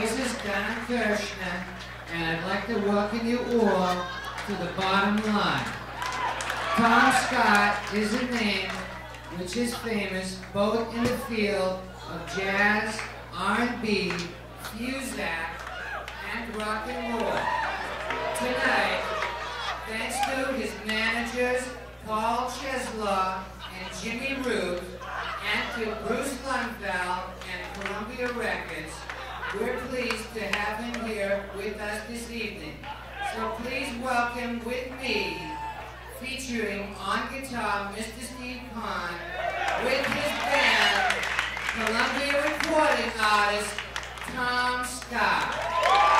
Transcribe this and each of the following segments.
This is Don Kirshner, and I'd like to welcome you all to the bottom line. Tom Scott is a name which is famous both in the field of jazz, R&B, Muzak, and rock and roll. Tonight, thanks to his managers Paul Cheslaw and Jimmy Root, and to Bruce Lundvall and Columbia Records, we're pleased to have him here with us this evening. So please welcome with me, featuring on guitar Mr. Steve Khan, with his band, Columbia recording artist Tom Scott.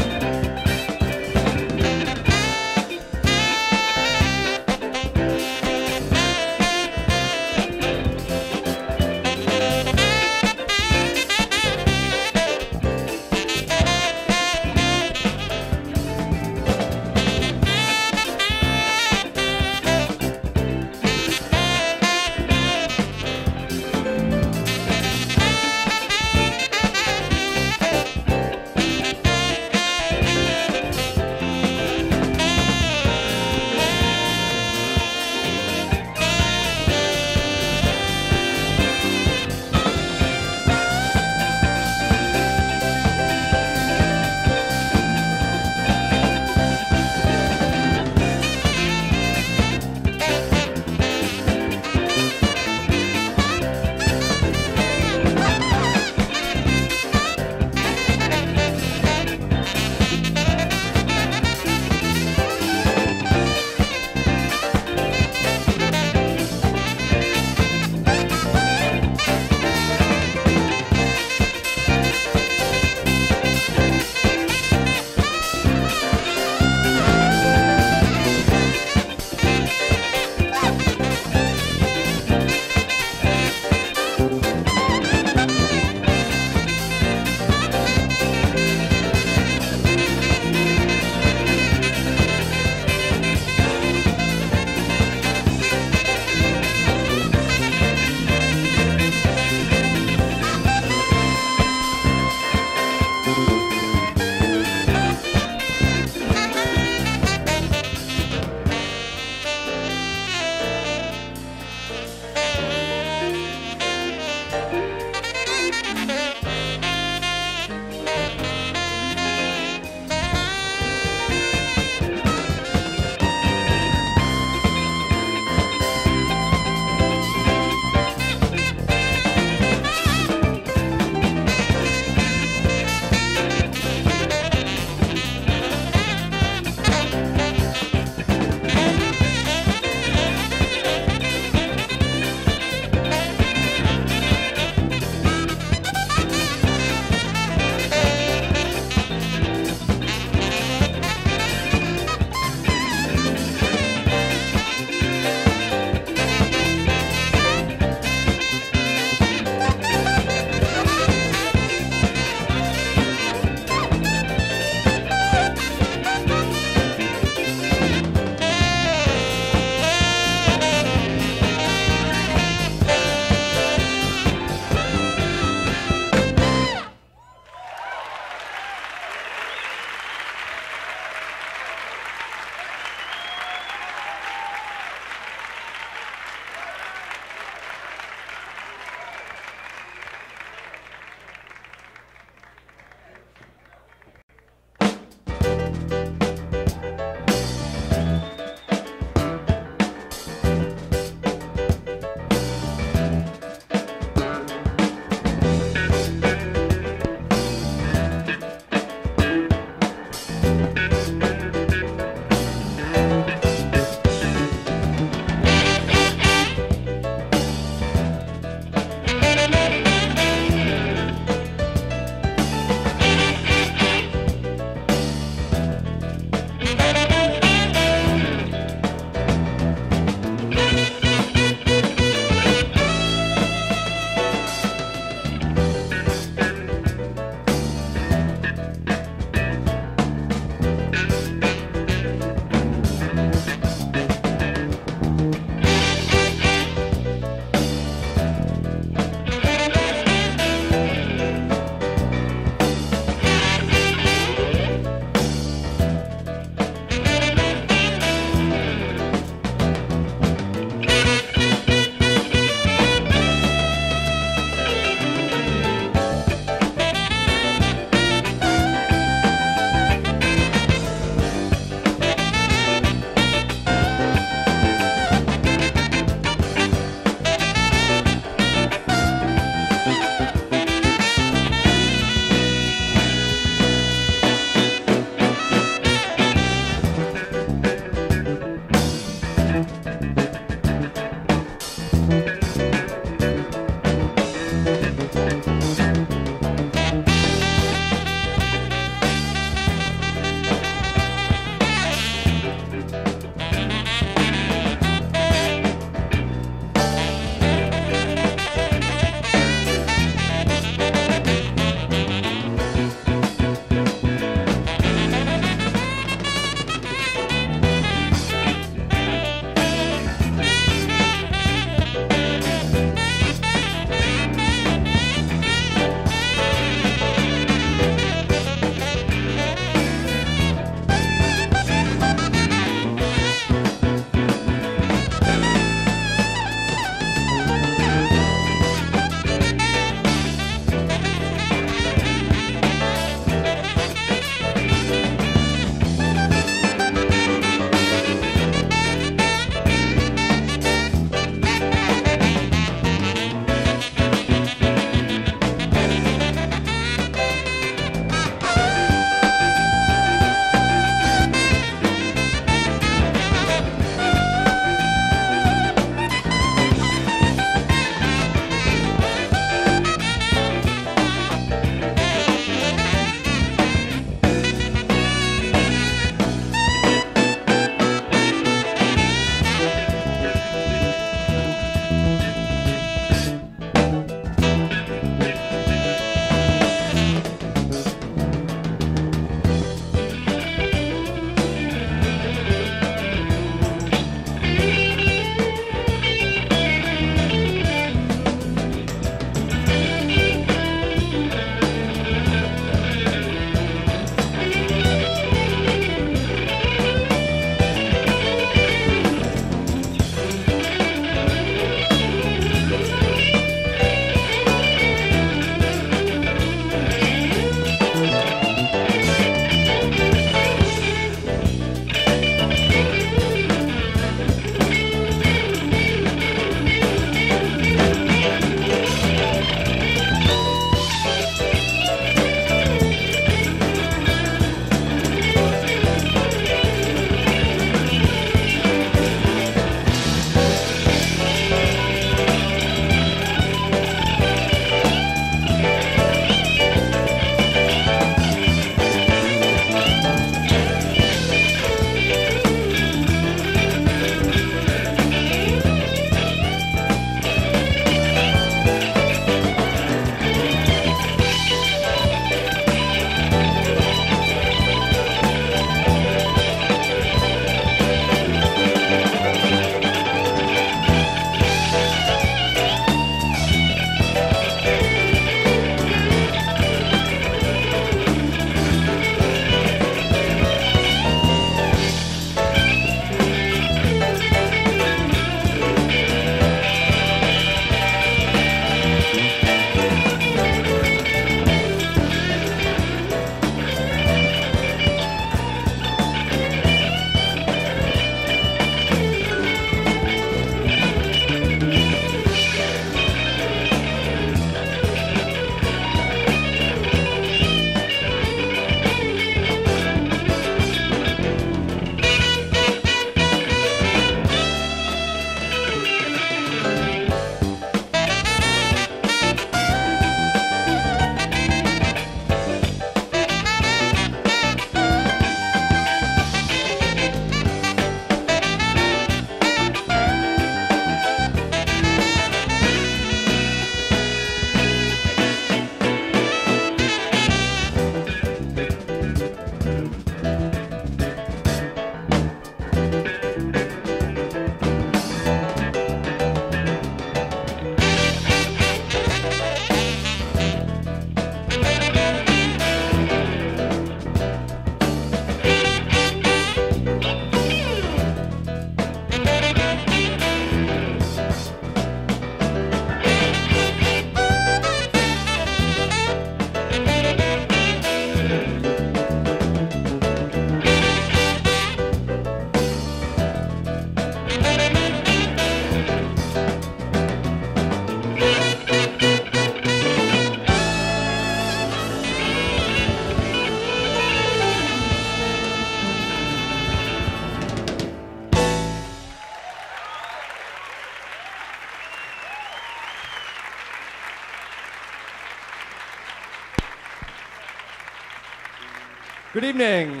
Good evening.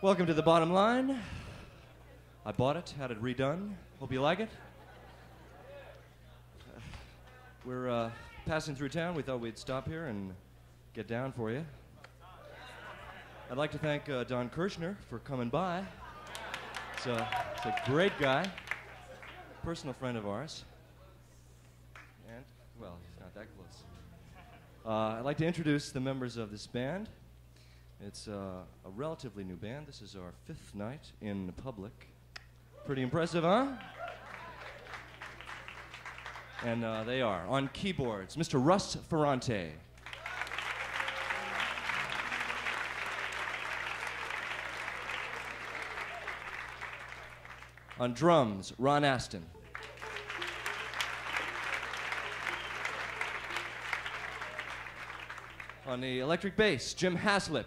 Welcome to the bottom line. I bought it, had it redone. Hope you like it. We're uh, passing through town. We thought we'd stop here and get down for you. I'd like to thank uh, Don Kirshner for coming by. It's a, it's a great guy, personal friend of ours. And, well, he's not that close. Uh, I'd like to introduce the members of this band. It's uh, a relatively new band. This is our fifth night in public. Pretty impressive, huh? And uh, they are on keyboards, Mr. Russ Ferrante. On drums, Ron Aston. On the electric bass, Jim Haslip.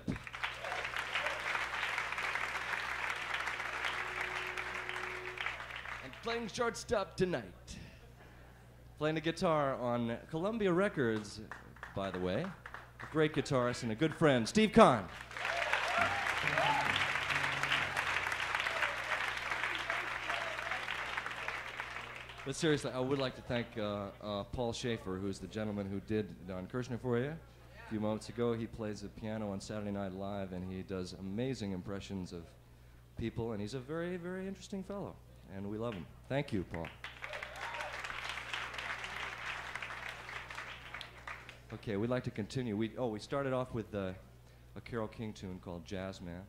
And playing shortstop tonight. Playing the guitar on Columbia Records, by the way. A great guitarist and a good friend, Steve Khan. But seriously, I would like to thank uh, uh, Paul Shaffer, who's the gentleman who did Don Kirshner for you few moments ago. He plays the piano on Saturday Night Live, and he does amazing impressions of people, and he's a very, very interesting fellow, and we love him. Thank you, Paul. Okay, we'd like to continue. We, oh, we started off with uh, a Carole King tune called Jazz Man.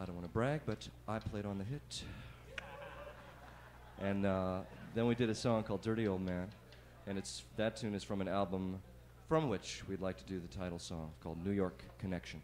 I don't want to brag, but I played on the hit. And uh, then we did a song called Dirty Old Man, and it's that tune is from an album from which we'd like to do the title song called New York Connection.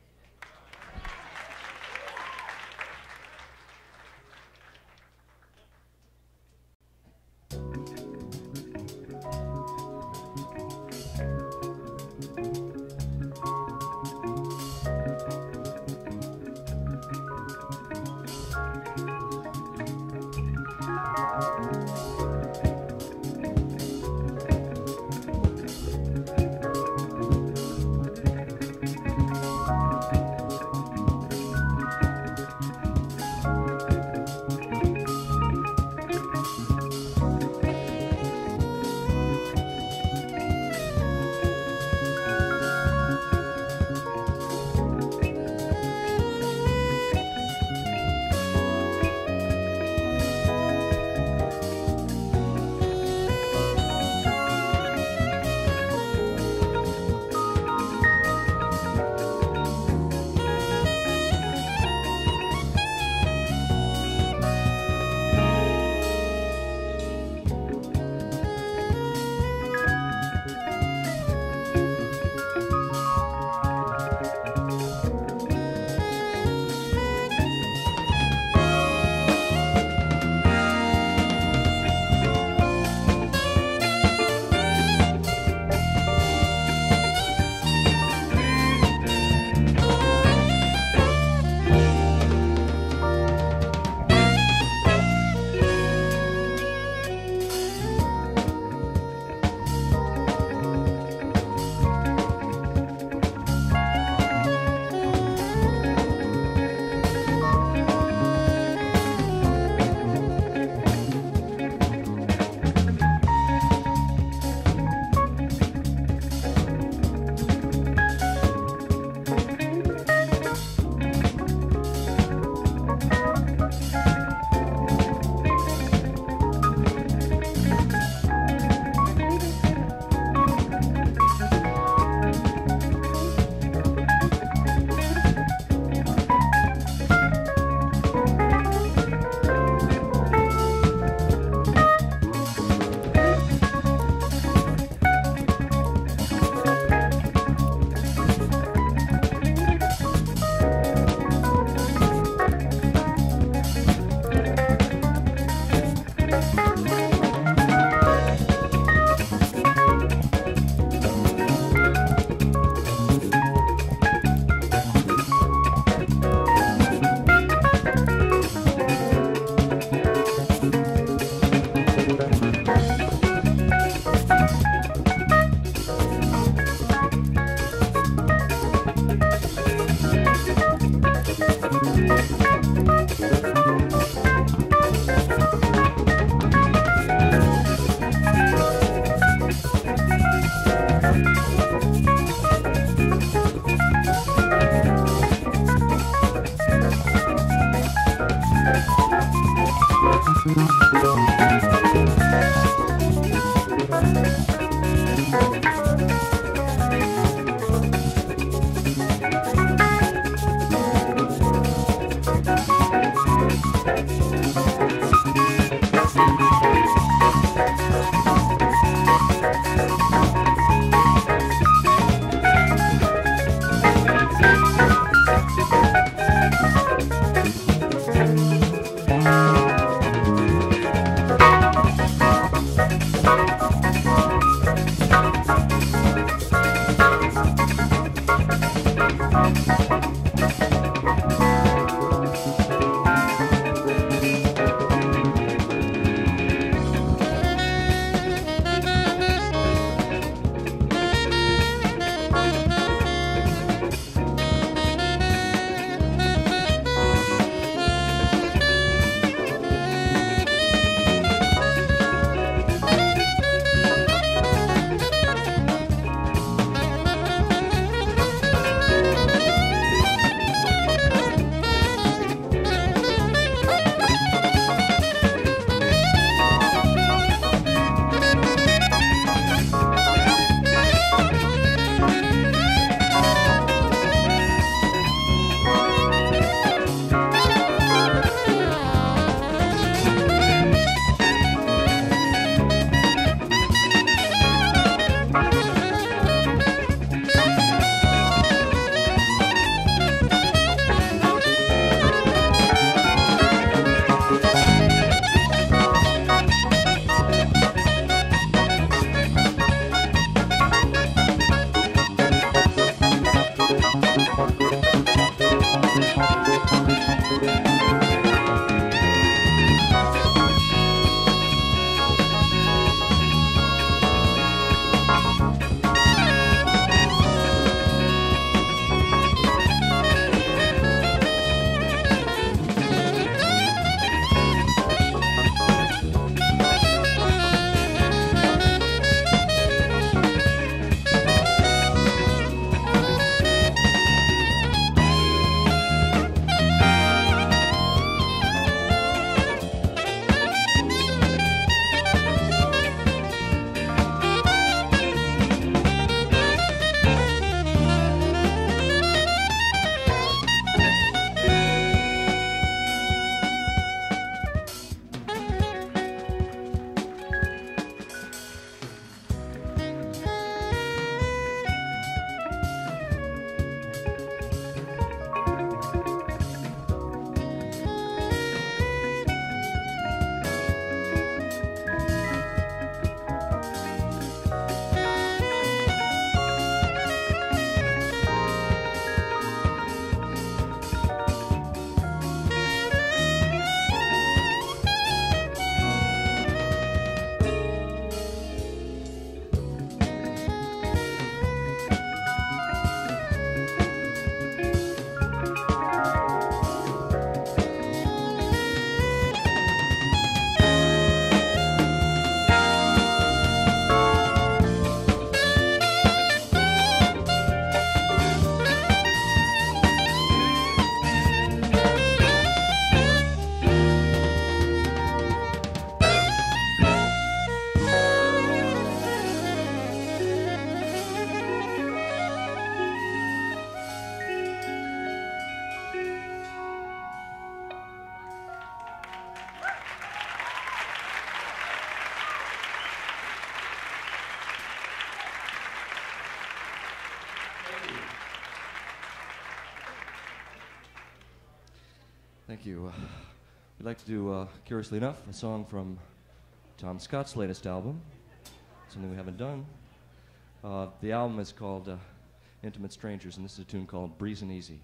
Uh, we'd like to do, uh, curiously enough, a song from Tom Scott's latest album, something we haven't done. Uh, the album is called uh, Intimate Strangers, and this is a tune called Breezin' Easy.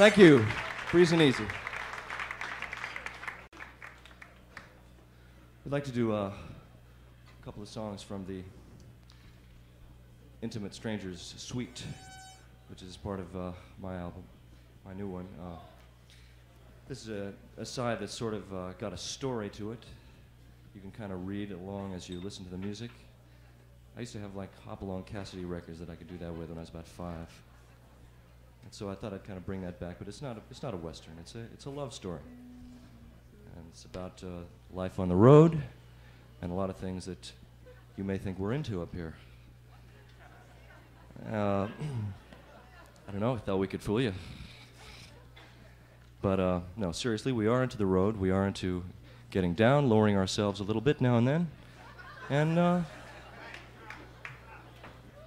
Thank you. Breezy and easy. We'd like to do uh, a couple of songs from the Intimate Strangers Suite, which is part of uh, my album, my new one. Uh, this is a, a side that's sort of uh, got a story to it. You can kind of read along as you listen to the music. I used to have like Hopalong Cassidy records that I could do that with when I was about five. And so I thought I'd kind of bring that back, but it's not a, it's not a western. It's a it's a love story, and it's about uh, life on the road, and a lot of things that you may think we're into up here. Uh, I don't know. I thought we could fool you, but uh, no. Seriously, we are into the road. We are into getting down, lowering ourselves a little bit now and then, and uh,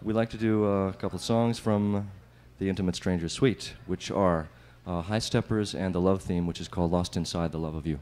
we like to do uh, a couple of songs from the Intimate Stranger Suite, which are uh, High Steppers and the love theme, which is called Lost Inside the Love of You.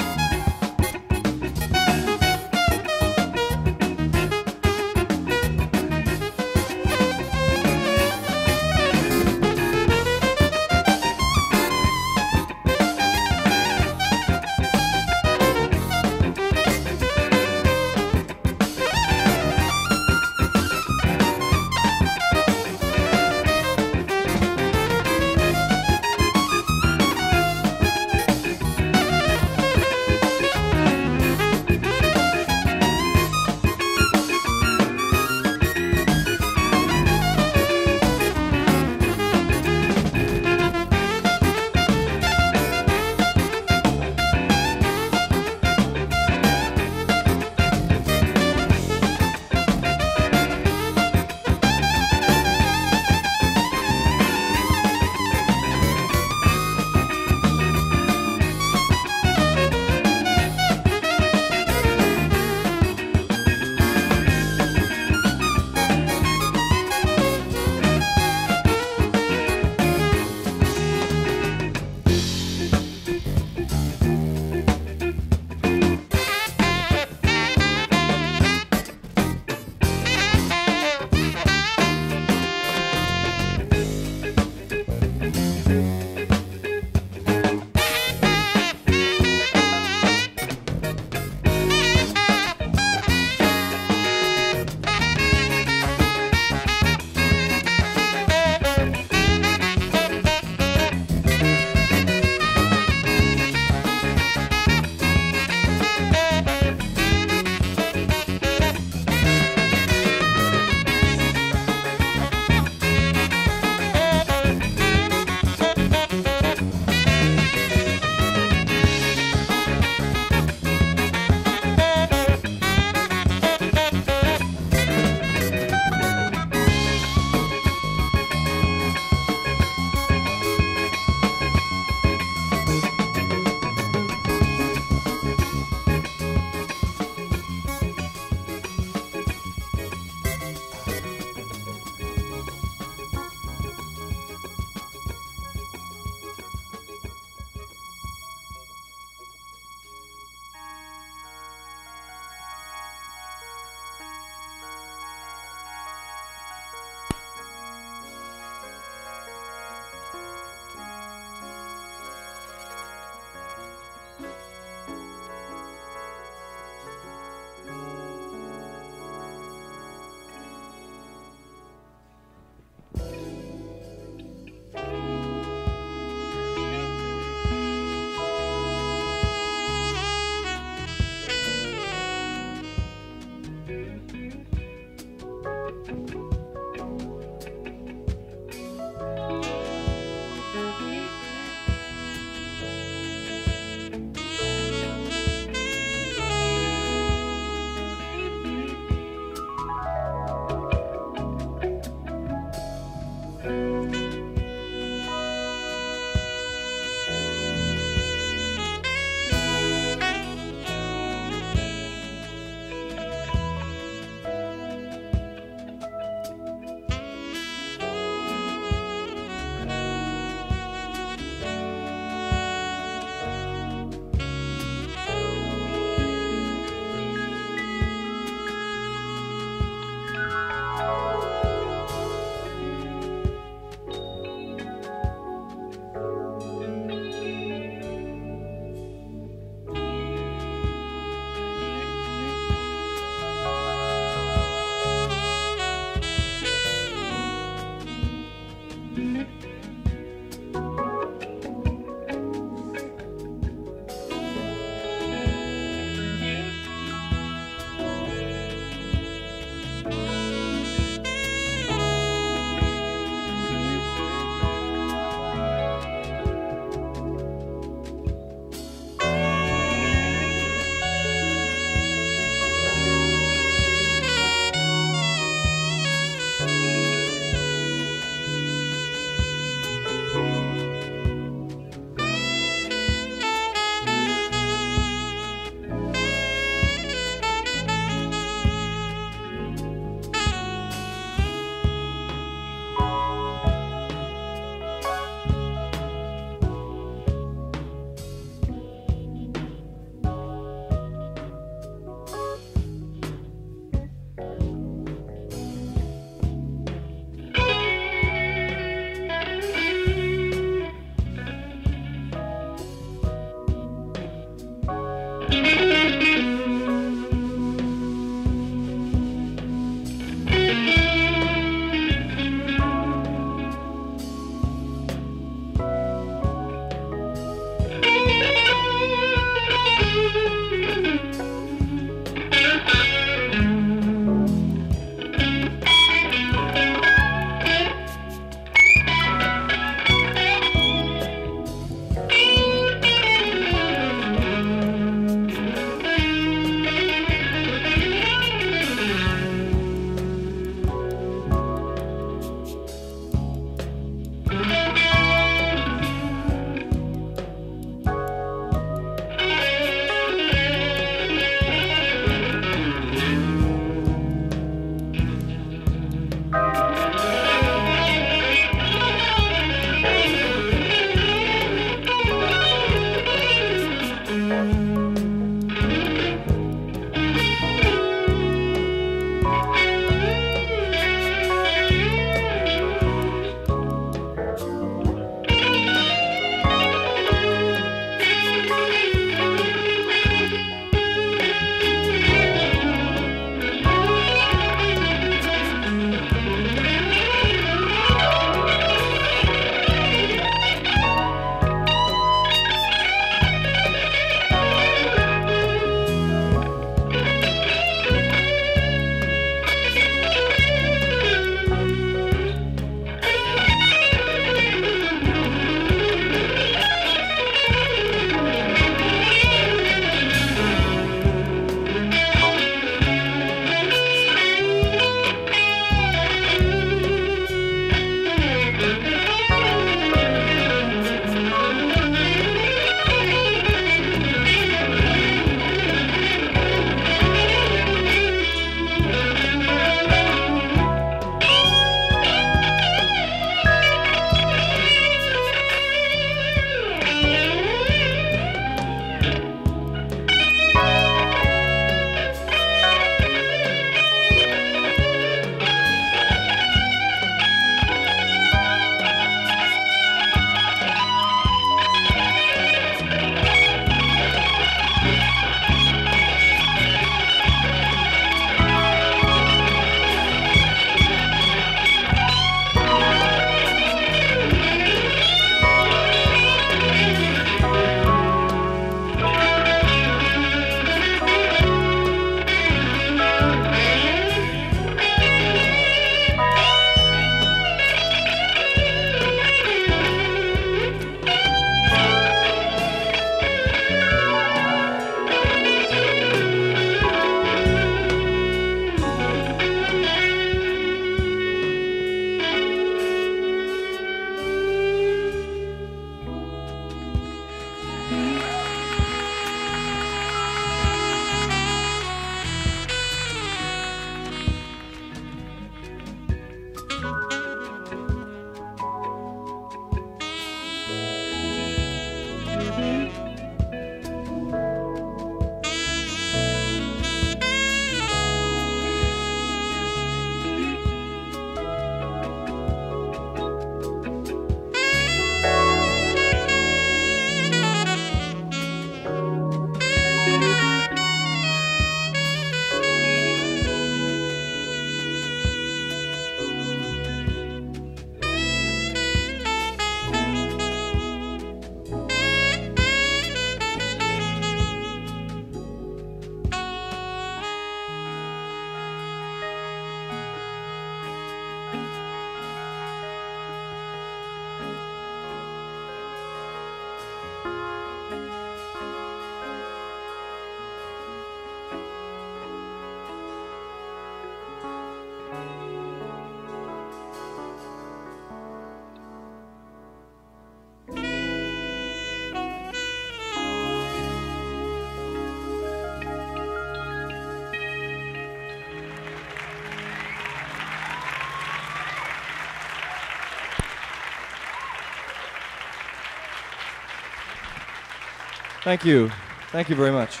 Thank you. Thank you very much.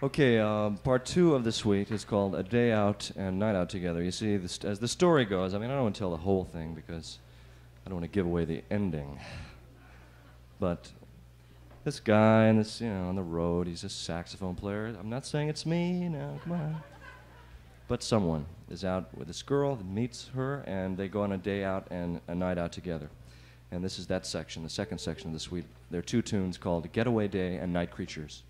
Okay, um, part two of the suite is called A Day Out and Night Out Together. You see, as the story goes, I mean, I don't want to tell the whole thing because I don't want to give away the ending. But this guy and this, you know, on the road, he's a saxophone player. I'm not saying it's me, no, come on. But someone is out with this girl meets her, and they go on a day out and a night out together. And this is that section, the second section of the suite. There are two tunes called Getaway Day and Night Creatures.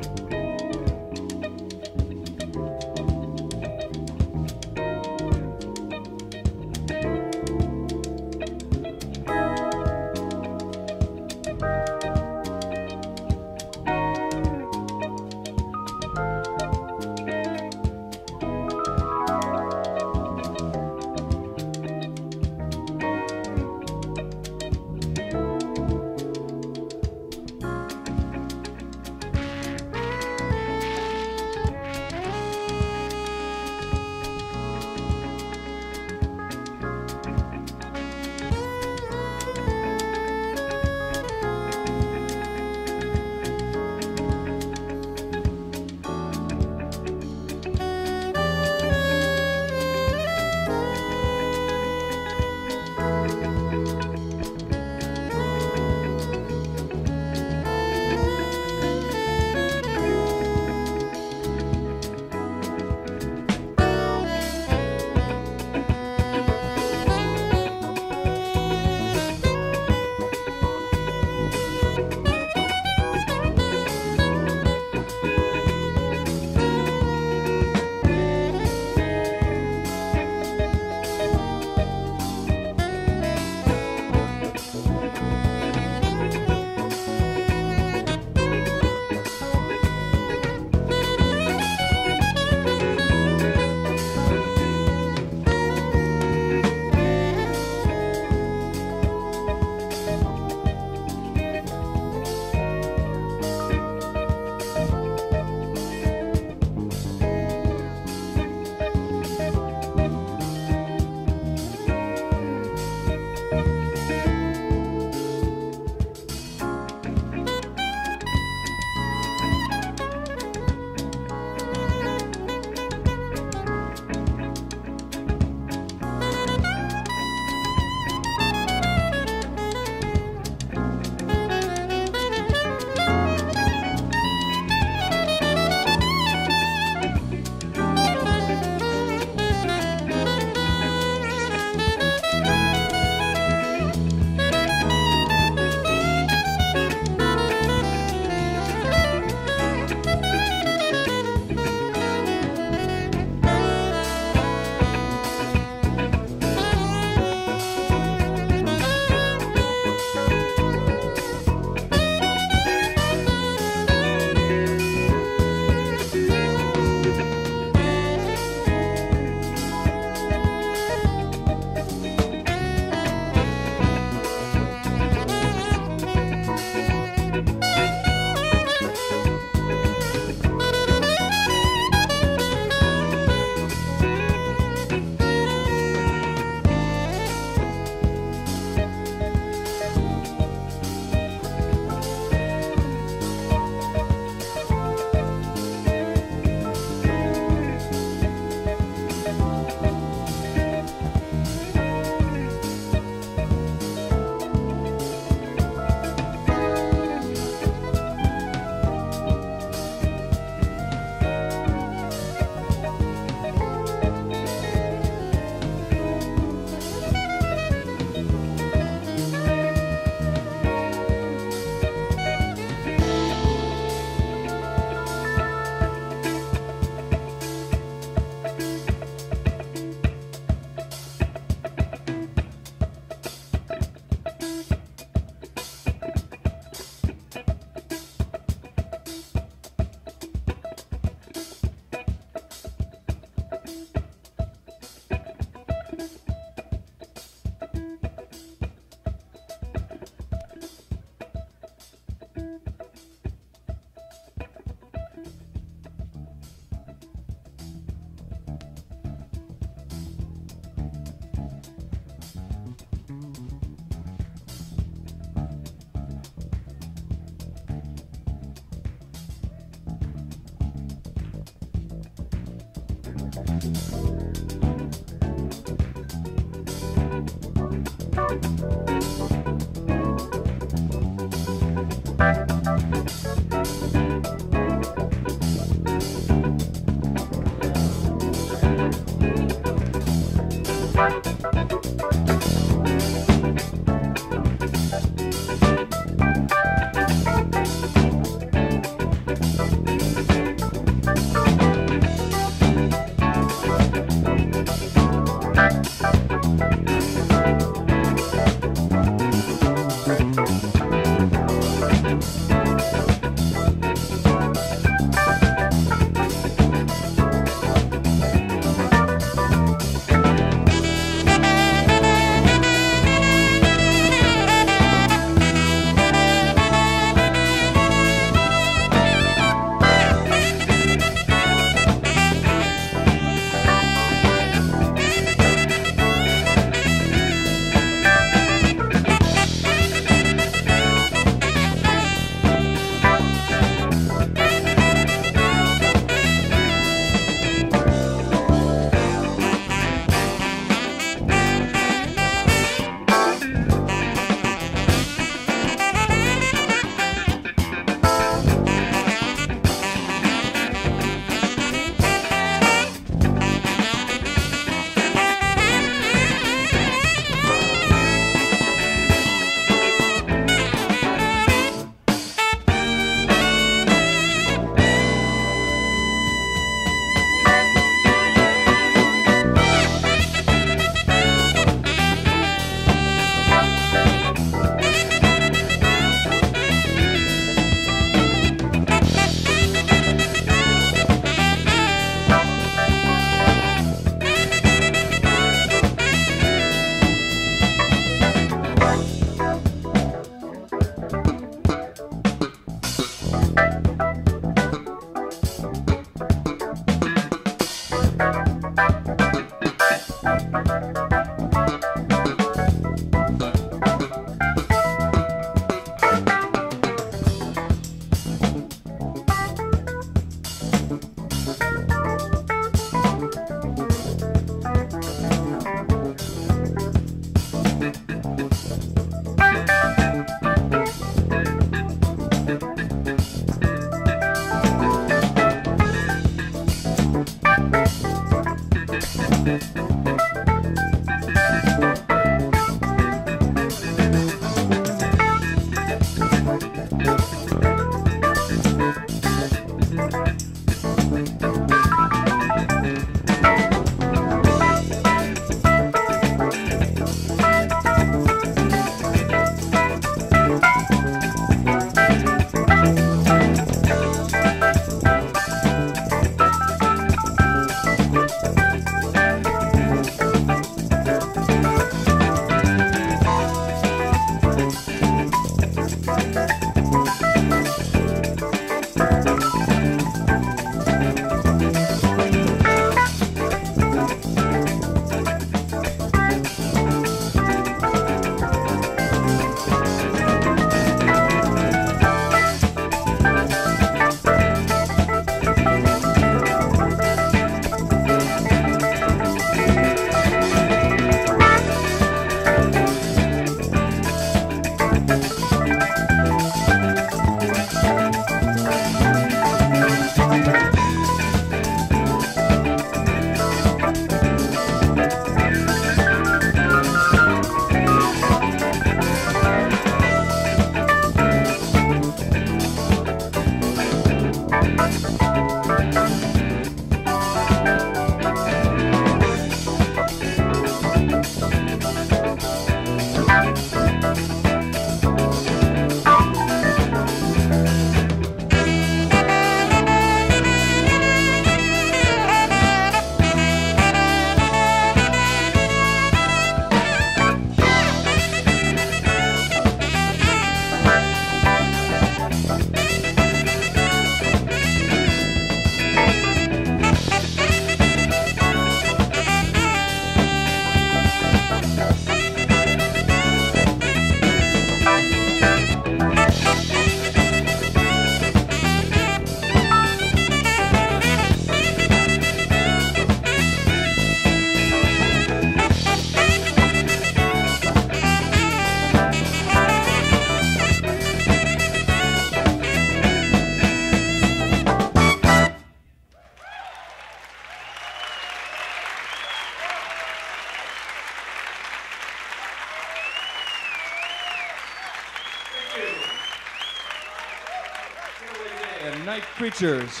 Creatures.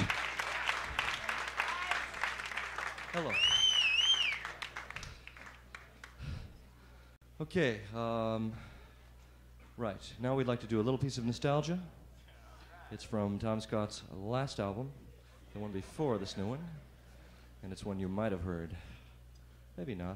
Hello. Okay, um, right. Now we'd like to do a little piece of nostalgia. It's from Tom Scott's last album, the one before this new one, and it's one you might have heard. Maybe not.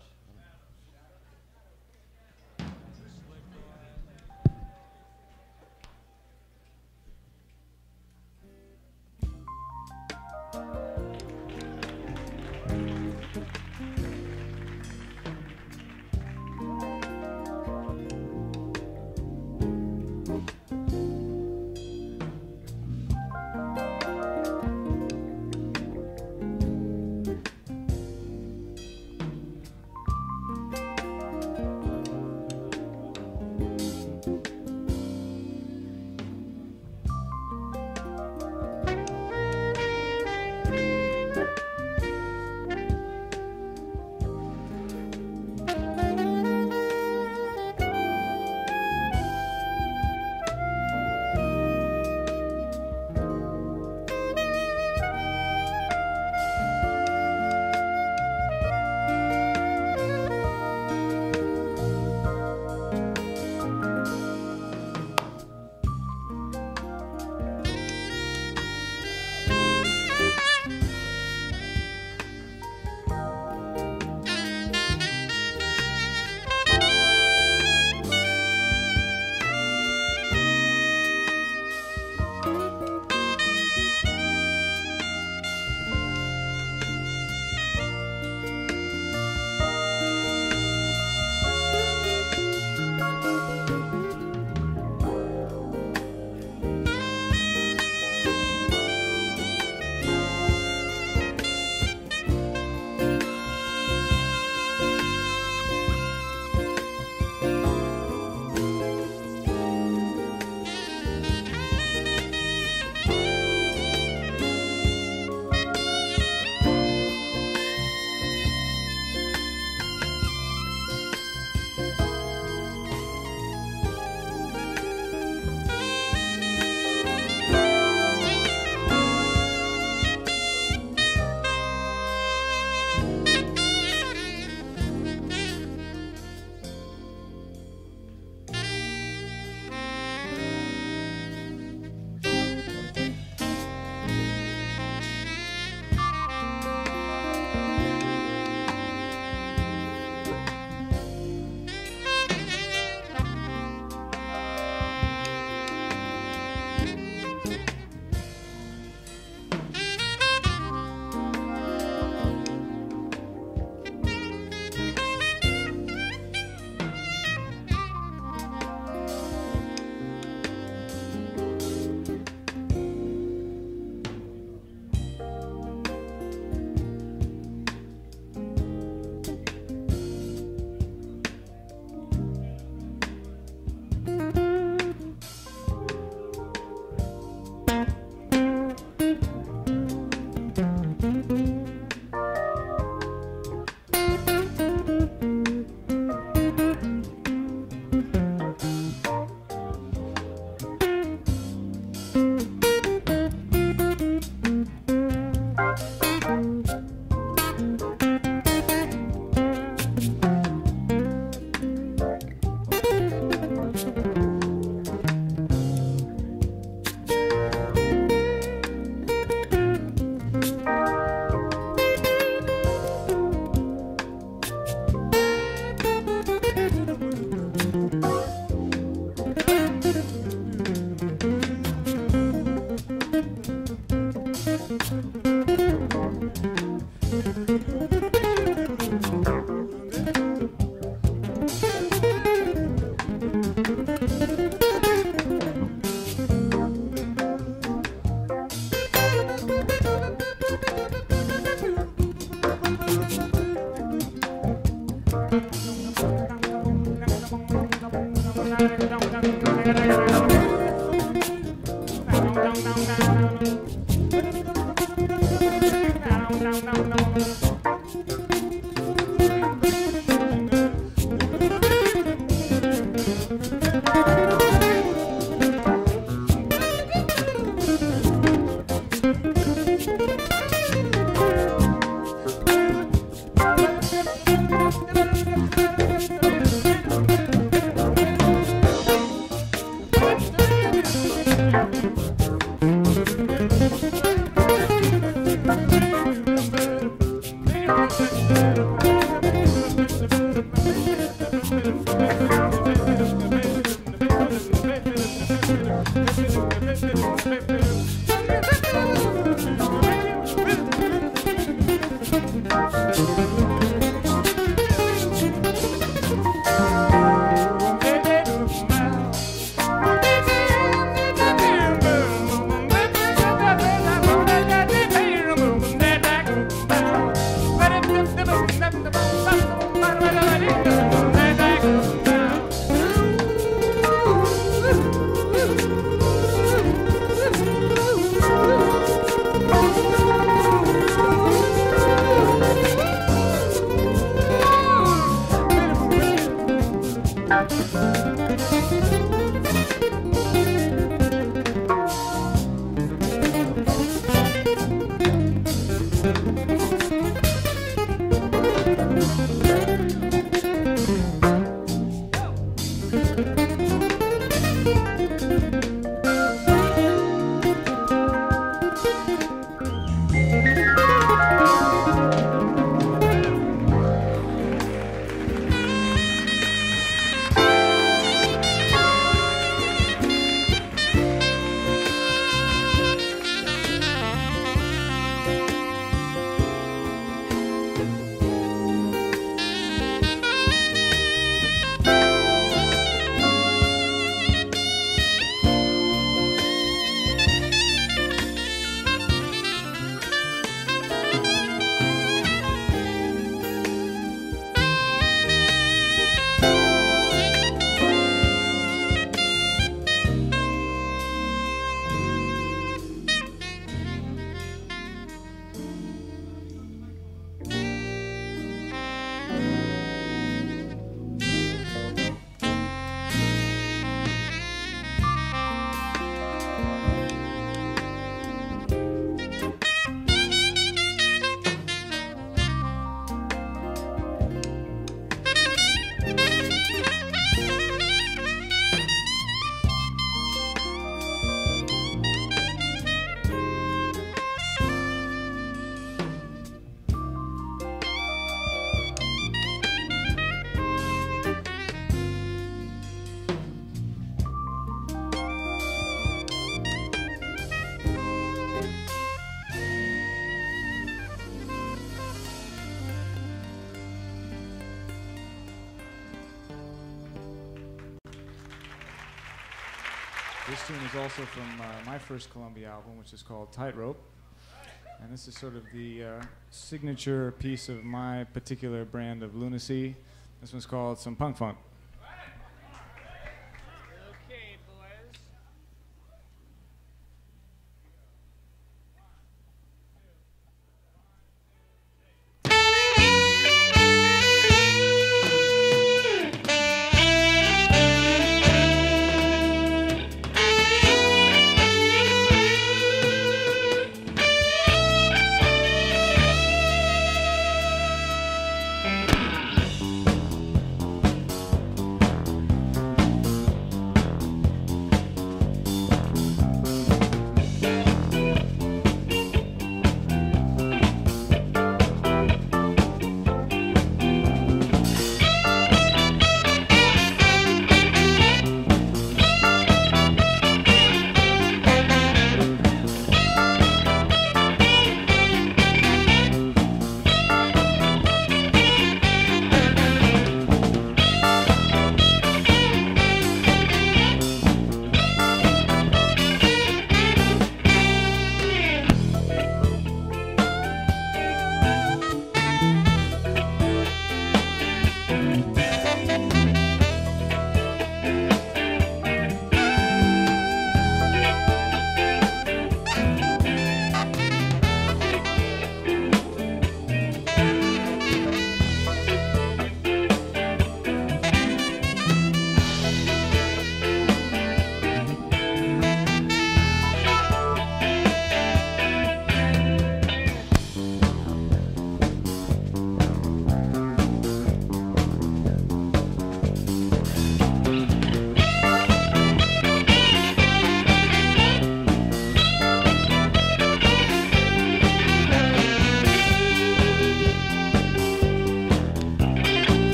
Tune is also from uh, my first Columbia album, which is called Tightrope. And this is sort of the uh, signature piece of my particular brand of lunacy. This one's called Some Punk Funk.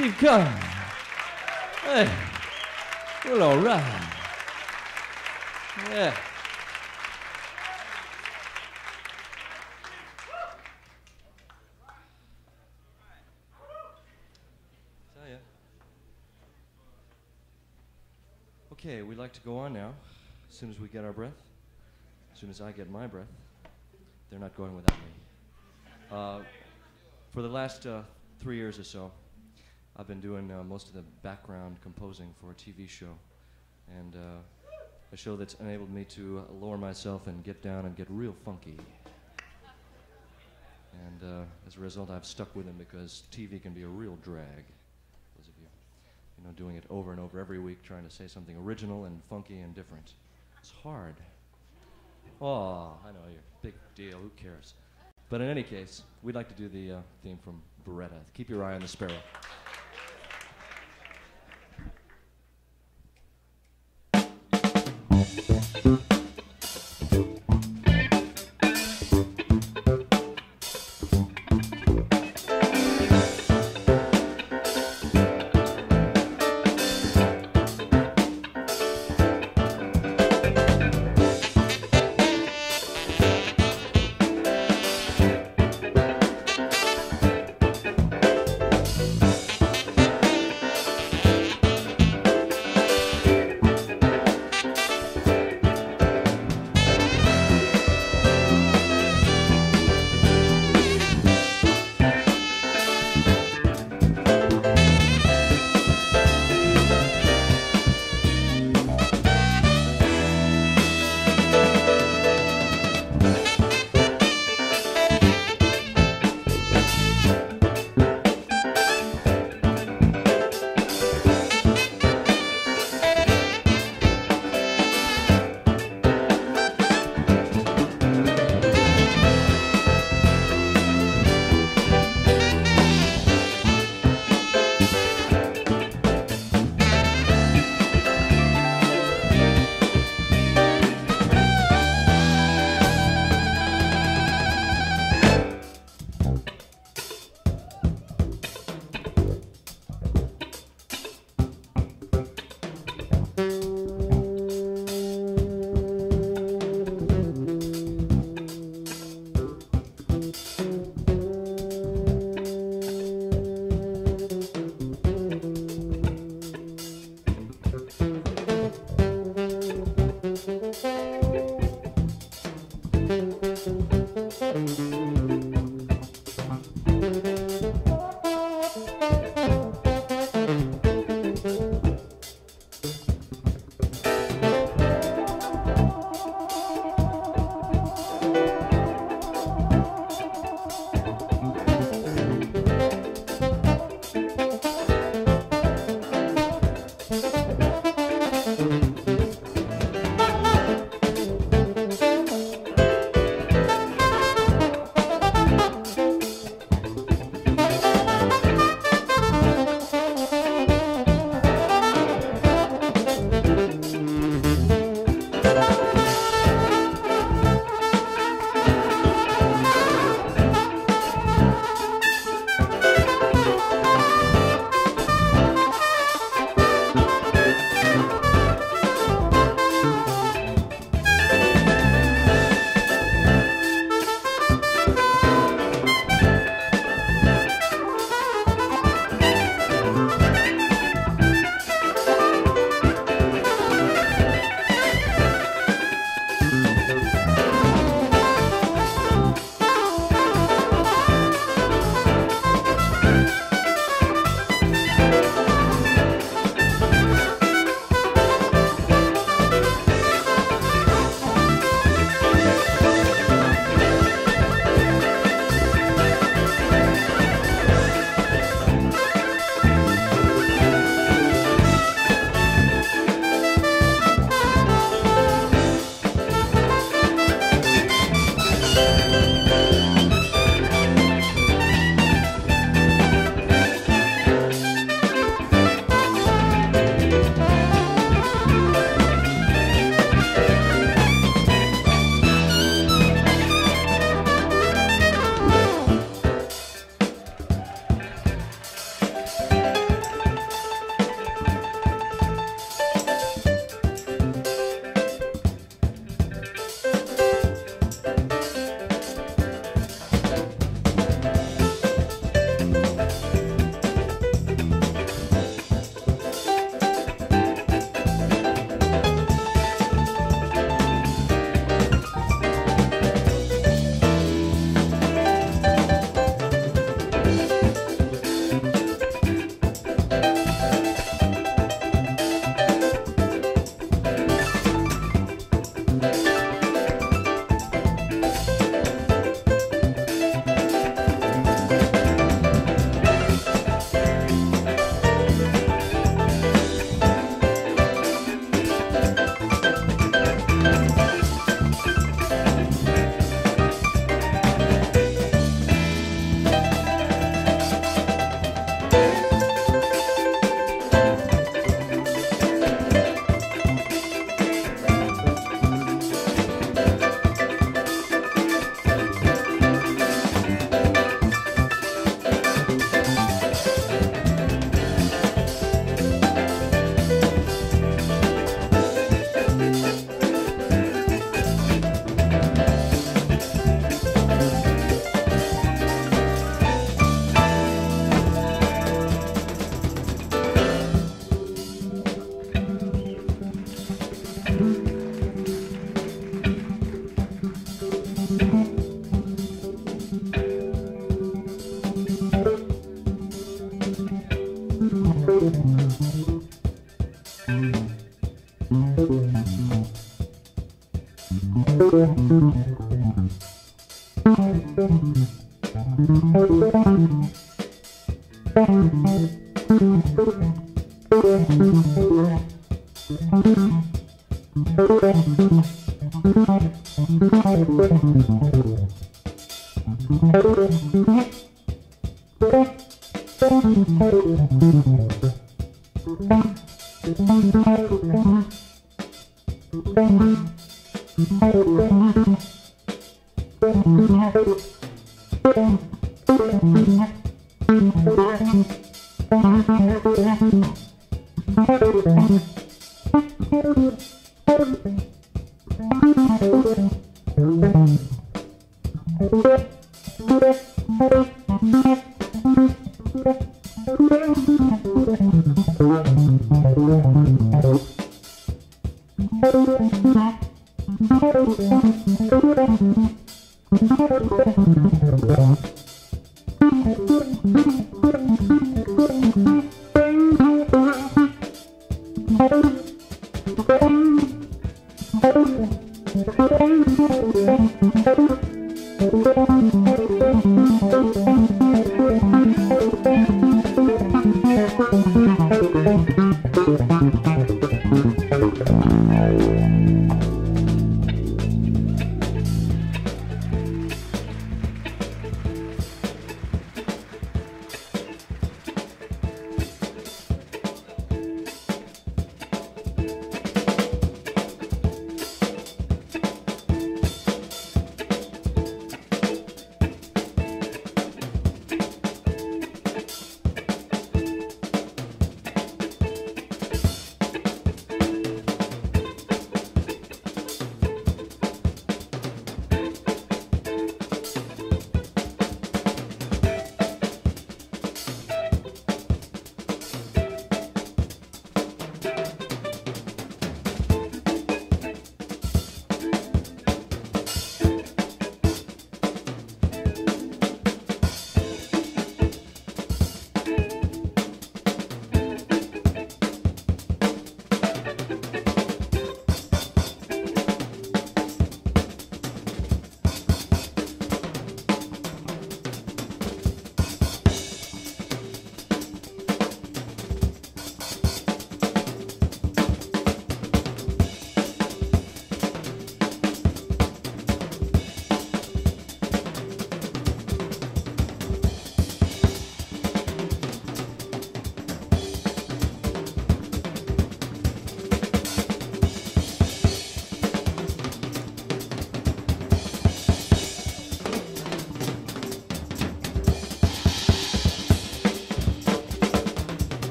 Steve Carr. Hey. Well, all right. Yeah. Okay, we'd like to go on now. As soon as we get our breath, as soon as I get my breath, they're not going without me. Uh, for the last uh, three years or so, I've been doing uh, most of the background composing for a TV show, and uh, a show that's enabled me to lower myself and get down and get real funky. And uh, as a result, I've stuck with him because TV can be a real drag. Those of you, you know, doing it over and over every week, trying to say something original and funky and different. It's hard. Oh, I know you're big deal. Who cares? But in any case, we'd like to do the uh, theme from Baretta. Keep your eye on the sparrow.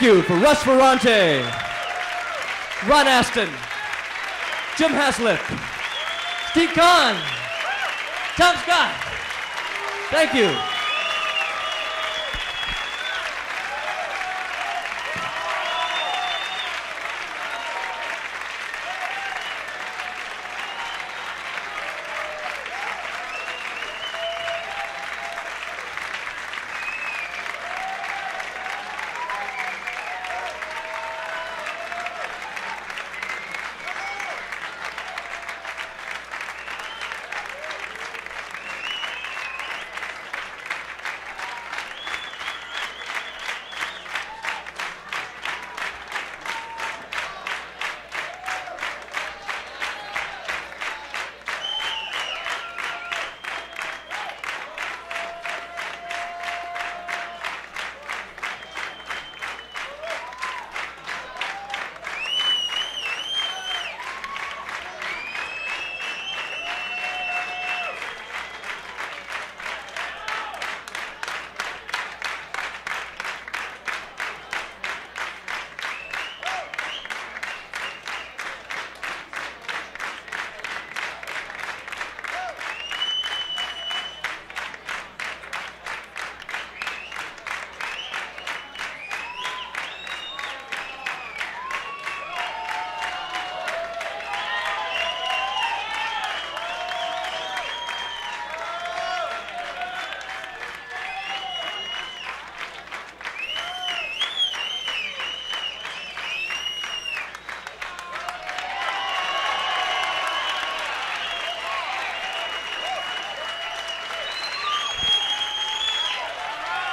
Thank you for Russ Ferrante, Ron Aston, Jim Haslip, Steve Khan, Tom Scott. Thank you.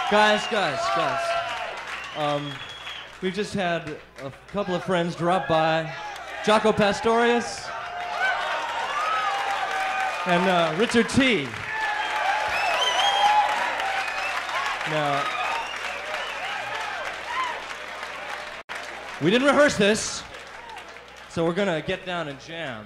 Guys, guys, guys. Um, we've just had a couple of friends drop by. Jaco Pastorius and uh, Richard Tee. Now, we didn't rehearse this, so we're gonna get down and jam.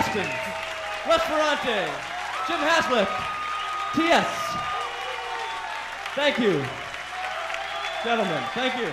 Aston, Russ Ferrante, Jim Haslip, T.S. Thank you. Gentlemen, thank you.